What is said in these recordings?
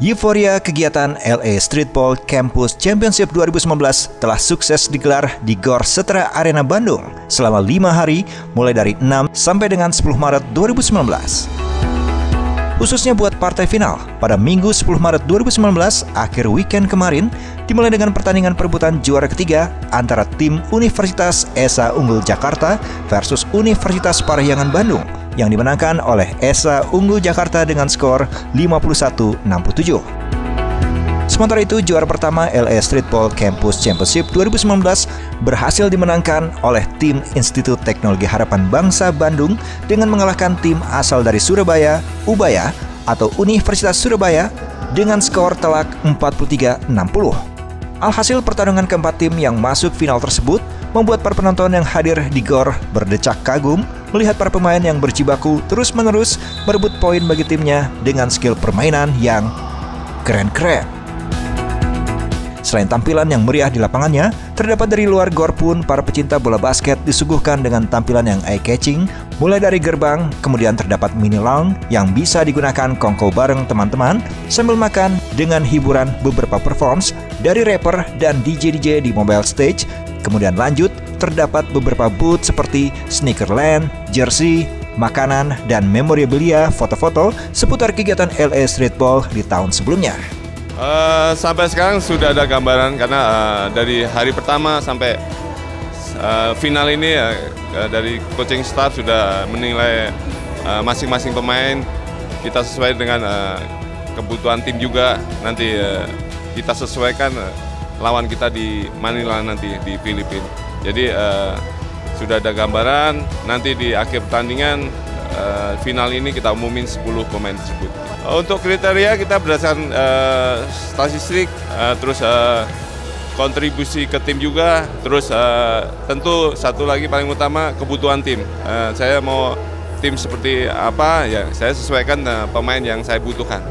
Euforia kegiatan LA Streetball Campus Championship 2019 telah sukses digelar di GOR Setra Arena Bandung selama lima hari mulai dari 6 sampai dengan 10 Maret 2019. Khususnya buat partai final, pada Minggu 10 Maret 2019, akhir weekend kemarin, dimulai dengan pertandingan perebutan juara ketiga antara tim Universitas Esa Unggul Jakarta versus Universitas Parahyangan Bandung yang dimenangkan oleh Esa Unggul Jakarta dengan skor 51-67. Sementara itu, juara pertama LA Streetball Campus Championship 2019 berhasil dimenangkan oleh tim Institut Teknologi Harapan Bangsa Bandung dengan mengalahkan tim asal dari Surabaya, Ubaya, atau Universitas Surabaya dengan skor telak 43-60. Alhasil pertarungan keempat tim yang masuk final tersebut membuat para penonton yang hadir di GOR berdecak kagum melihat para pemain yang berjibaku terus-menerus merebut poin bagi timnya dengan skill permainan yang keren-keren. Selain tampilan yang meriah di lapangannya, terdapat dari luar gor pun para pecinta bola basket disuguhkan dengan tampilan yang eye-catching, mulai dari gerbang, kemudian terdapat mini lounge yang bisa digunakan kongko bareng teman-teman sambil makan dengan hiburan beberapa performs dari rapper dan DJ-DJ di mobile stage, kemudian lanjut terdapat beberapa booth seperti Sneakerland, jersey, makanan, dan memorabilia foto-foto seputar kegiatan LA Streetball di tahun sebelumnya. Uh, sampai sekarang sudah ada gambaran karena uh, dari hari pertama sampai uh, final ini uh, dari coaching staff sudah menilai masing-masing uh, pemain kita sesuai dengan uh, kebutuhan tim juga nanti uh, kita sesuaikan uh, lawan kita di Manila nanti di Filipina. Jadi uh, sudah ada gambaran, nanti di akhir pertandingan uh, final ini kita umumin 10 pemain tersebut. Untuk kriteria kita berdasarkan uh, statistik, uh, terus uh, kontribusi ke tim juga, terus uh, tentu satu lagi paling utama kebutuhan tim. Uh, saya mau tim seperti apa, ya saya sesuaikan uh, pemain yang saya butuhkan.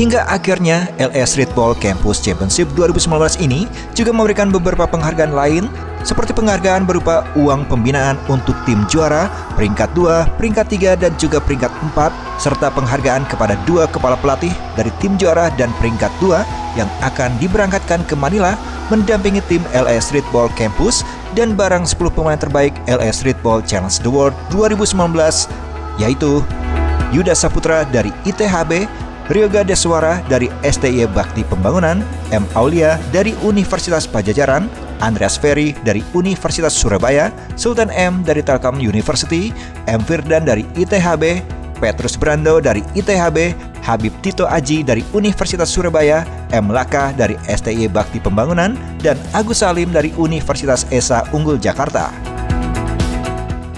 Hingga akhirnya LA Streetball Campus Championship 2019 ini juga memberikan beberapa penghargaan lain seperti penghargaan berupa uang pembinaan untuk tim juara, peringkat 2, peringkat 3, dan juga peringkat 4, serta penghargaan kepada dua kepala pelatih dari tim juara dan peringkat 2 yang akan diberangkatkan ke Manila mendampingi tim LA Streetball Campus dan barang 10 pemain terbaik LA Streetball Challenge the World 2019 yaitu Yuda Saputra dari ITHB, Ryoga Deswara dari STI Bakti Pembangunan, M. Aulia dari Universitas Pajajaran, Andreas Ferry dari Universitas Surabaya, Sultan M dari Telkom University, M. Firdan dari ITHB, Petrus Brando dari ITHB, Habib Tito Aji dari Universitas Surabaya, M. Laka dari STI Bakti Pembangunan, dan Agus Salim dari Universitas ESA Unggul Jakarta.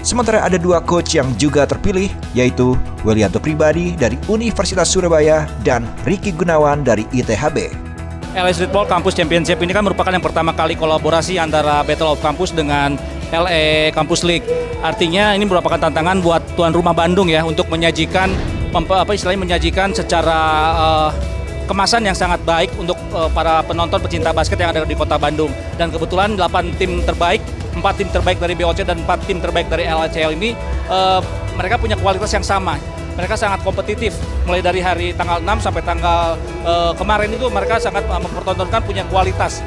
Sementara ada dua coach yang juga terpilih, yaitu Wilianto Pribadi dari Universitas Surabaya dan Ricky Gunawan dari ITHB. LA Streetball Campus Championship ini kan merupakan yang pertama kali kolaborasi antara Battle of Campus dengan LA Campus League. Artinya ini merupakan tantangan buat tuan rumah Bandung ya untuk menyajikan apa istilahnya menyajikan secara uh, kemasan yang sangat baik untuk uh, para penonton pecinta basket yang ada di kota Bandung. Dan kebetulan 8 tim terbaik empat tim terbaik dari BOC dan empat tim terbaik dari LHCL ini uh, mereka punya kualitas yang sama. Mereka sangat kompetitif mulai dari hari tanggal 6 sampai tanggal uh, kemarin itu mereka sangat uh, mempertontonkan punya kualitas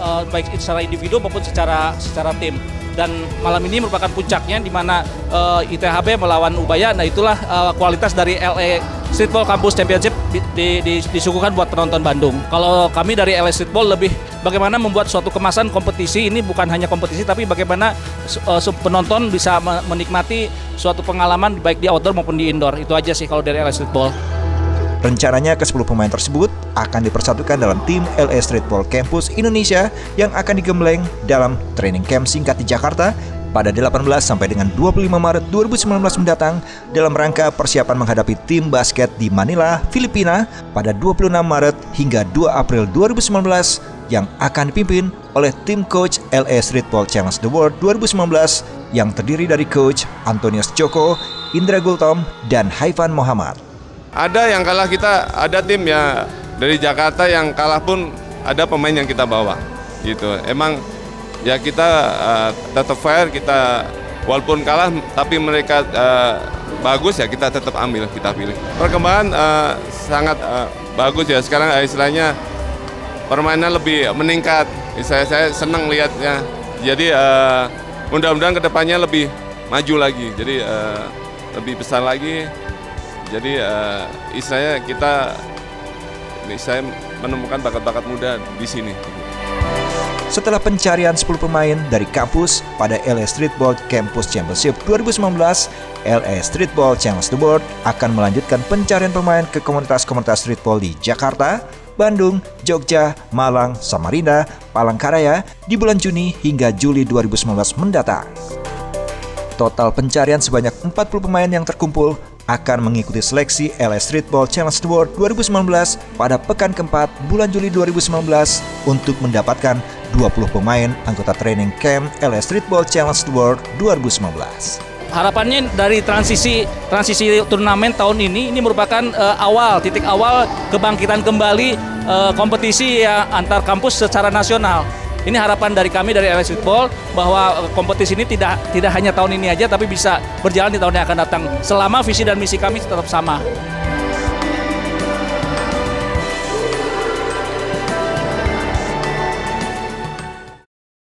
uh, baik secara individu maupun secara secara tim dan malam ini merupakan puncaknya di mana uh, ITHB melawan Ubaya. Nah itulah uh, kualitas dari LA Streetball Campus Championship di, di, di, disuguhkan buat penonton Bandung. Kalau kami dari LA Streetball lebih bagaimana membuat suatu kemasan kompetisi ini bukan hanya kompetisi tapi bagaimana uh, penonton bisa menikmati suatu pengalaman baik di outdoor maupun di indoor. Itu aja sih kalau dari LA Streetball. Rencananya ke-10 pemain tersebut akan dipersatukan dalam tim LA Streetball Campus Indonesia yang akan digembleng dalam training camp singkat di Jakarta pada 18 sampai dengan 25 Maret 2019 mendatang dalam rangka persiapan menghadapi tim basket di Manila, Filipina pada 26 Maret hingga 2 April 2019 yang akan dipimpin oleh tim coach LA Streetball Challenge The World 2019 yang terdiri dari coach Antonius Joko, Indra Gultom, dan Haifan Muhammad. Ada yang kalah kita, ada tim ya dari Jakarta yang kalah pun ada pemain yang kita bawa. Gitu. Emang ya kita uh, tetap fair, kita walaupun kalah tapi mereka uh, bagus ya kita tetap ambil kita pilih. Perkembangan uh, sangat uh, bagus ya. Sekarang uh, istilahnya permainan lebih meningkat. Saya saya senang lihatnya. Jadi uh, mudah-mudahan ke depannya lebih maju lagi. Jadi uh, lebih besar lagi. Jadi uh, istilahnya kita saya menemukan bakat-bakat muda di sini. Setelah pencarian 10 pemain dari kampus pada LA Streetball Campus Championship 2019, LA Streetball Challenge the Board akan melanjutkan pencarian pemain ke komunitas-komunitas streetball di Jakarta, Bandung, Jogja, Malang, Samarinda, Palangkaraya di bulan Juni hingga Juli 2019 mendatang. Total pencarian sebanyak 40 pemain yang terkumpul akan mengikuti seleksi LS Streetball Challenge Tour 2019 pada pekan keempat bulan Juli 2019 untuk mendapatkan 20 pemain anggota training camp LS Streetball Challenge Tour 2019 harapannya dari transisi transisi turnamen tahun ini ini merupakan uh, awal titik awal kebangkitan kembali uh, kompetisi ya antar kampus secara nasional. Ini harapan dari kami dari LS Football bahwa eh, kompetisi ini tidak tidak hanya tahun ini aja tapi bisa berjalan di tahun yang akan datang selama visi dan misi kami tetap sama.